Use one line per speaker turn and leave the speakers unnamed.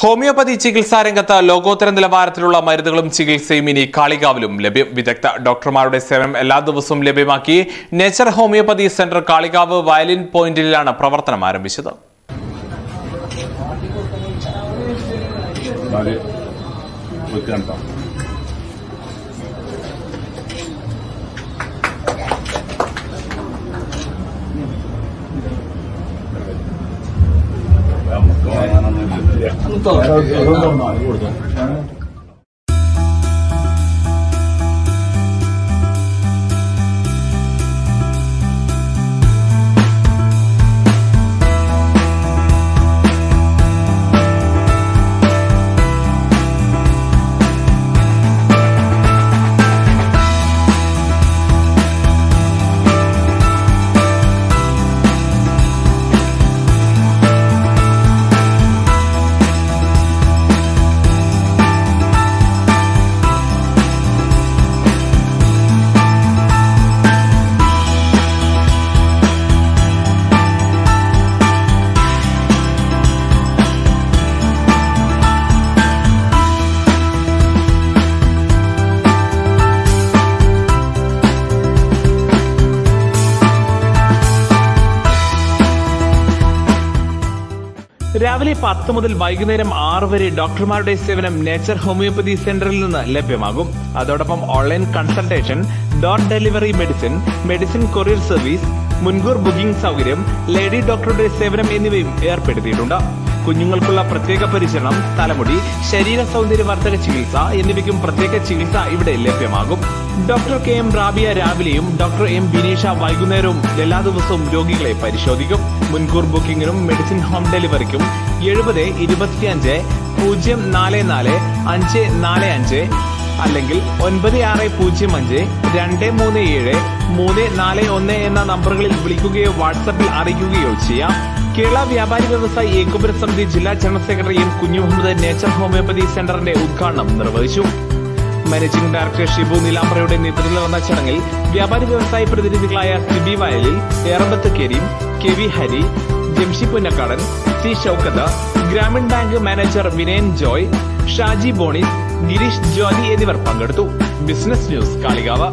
Homeopathy ചികിത്സാ രംഗത്ത് ലോകോത്തര നിലവാരത്തിലുള്ള മരുന്നുകളും ചികിത്സയും ഇനി കാളികാവിലും ലഭ്യം. വിദഗ്ധ ഡോക്ടർമാരുടെ സേവനം എല്ലാ ദിവസവും ലഭ്യമാക്കി നേച്ചർ ഹോമിയോപ്പതി സെന്റർ കാളികാവ് വയലിൻ പോയിന്റിലാണ് പ്രവർത്തനം ആരംഭിച്ചത്.
നാല് വെക്കണ്ട
രാവിലെ പത്ത് മുതൽ വൈകുന്നേരം ആറ് വരെ ഡോക്ടർമാരുടെ സേവനം നേച്ചർ ഹോമിയോപ്പതി സെന്ററിൽ നിന്ന് ലഭ്യമാകും. അതോടൊപ്പം online consultation dot delivery medicine medicine courier service മുൻകൂർ ബുക്കിംഗ് സൗകര്യം ലേഡി ഡോക്ടറുടെ സേവനം എന്നിവയും ഏർപ്പെടുത്തിയിട്ടുണ്ട്. കുഞ്ഞുങ്ങൾക്കുള്ള പ്രത്യേക പരിചരണം തലമുടി ശരീര സൗന്ദര്യവർദ്ധക ചികിത്സ എന്നിവയ്ക്കും പ്രത്യേക ചികിത്സ ഇവിടെ ലഭ്യമാകും. ഡോക്ടർ കെ എം റാബിയ രാവിലെയും ഡോക്ടർ എം ബിനീഷ വൈകുന്നേരവും എല്ലാ ദിവസവും രോഗികളെ പരിശോധിക്കും. മുൻകൂർ ബുക്കിംഗിനും മെഡിസിൻ ഹോം ഡെലിവറിക്കും എഴുപത് ഇരുപത്തിയഞ്ച് പൂജ്യം നാല് നാല് അഞ്ച് നാല് അഞ്ച് അല്ലെങ്കിൽ ഒൻപത് ആറ് പൂജ്യം അഞ്ച് രണ്ട് മൂന്ന് ഏഴ് മൂന്ന് നാല് ഒന്ന് എന്ന നമ്പറുകളിൽ വിളിക്കുകയോ വാട്സപ്പിൽ അറിയിക്കുകയോ ചെയ്യാം. കേരള വ്യാപാരി വ്യവസായി ഏകോപന സമിതി ജില്ലാ ജനറൽ സെക്രട്ടറി എം കുഞ്ഞു മുഹമ്മദ് നേച്ചർ ഹോമിയോപ്പതി സെന്ററിന്റെ ഉദ്ഘാടനം നിർവഹിച്ചു. മാനേജിംഗ് ഡയറക്ടർ ഷിബു നീലാംബറയുടെ നേതൃത്വത്തിൽ നടന്ന ചടങ്ങിൽ വ്യാപാരി വ്യവസായി പ്രതിനിധികളായ Sibi Vayalil Erambath Kareem K V Hari Jamshi Punnakkadan C Shoukath Grameen bank manager Vinayan Joy Shaji Boney Gireesh Joly എന്നിവർ പങ്കെടുത്തു. Business news Kalikavu.